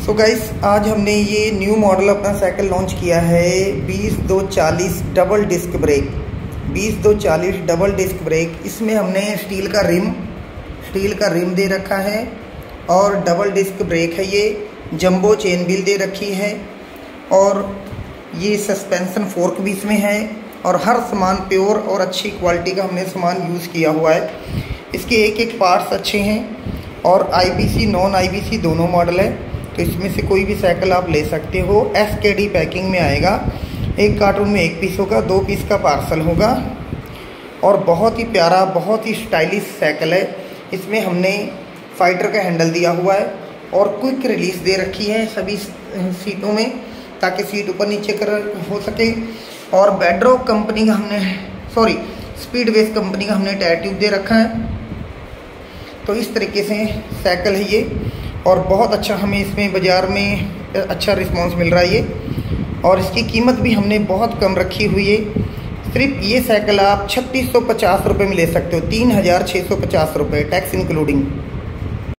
So guys आज हमने ये न्यू मॉडल अपना साइकिल लॉन्च किया है बीस दो चालीस डबल डिस्क ब्रेक बीस दो चालीस डबल डिस्क ब्रेक इसमें हमने स्टील का रिम स्टील का रिम दे रखा है और डबल डिस्क ब्रेक है ये जंबो चेन बिल दे रखी है और ये सस्पेंशन फोर्क भी इसमें है और हर सामान प्योर और अच्छी क्वालिटी का हमने सामान यूज़ किया हुआ है। इसके एक एक पार्ट्स अच्छे हैं और आईबीसी नॉन आईबीसी दोनों मॉडल है। तो इसमें से कोई भी साइकिल आप ले सकते हो। एस के डी पैकिंग में आएगा। एक कार्टून में एक पीस होगा, दो पीस का पार्सल होगा। और बहुत ही प्यारा, बहुत ही स्टाइलिश साइकिल है। इसमें हमने फाइटर का हैंडल दिया हुआ है और क्विक रिलीज़ दे रखी है सभी सीटों में, ताकि सीट ऊपर नीचे कर, हो सके। और बेड्रॉक कंपनी का हमने, सॉरी, स्पीड बेस कंपनी का हमने टायर ट्यूब दे रखा है। तो इस तरीके से साइकिल है ये। और बहुत अच्छा हमें इसमें बाज़ार में अच्छा रिस्पांस मिल रहा है ये। और इसकी कीमत भी हमने बहुत कम रखी हुई है। सिर्फ़ ये साइकिल आप छत्तीस सौ पचास रुपये में ले सकते हो, तीन हज़ार छः सौ पचास रुपये टैक्स इंक्लूडिंग